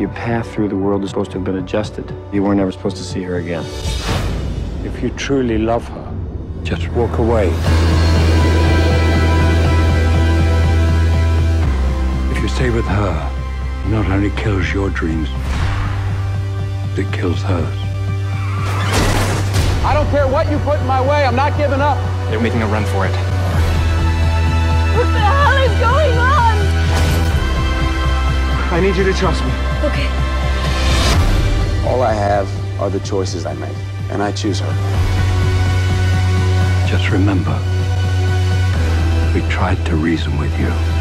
Your path through the world is supposed to have been adjusted. You weren't ever supposed to see her again. If you truly love her, just walk away. If you stay with her, it not only kills your dreams, it kills hers. I don't care what you put in my way, I'm not giving up. They're making a run for it. I need you to trust me. Okay. All I have are the choices I make, and I choose her. Just remember, we tried to reason with you.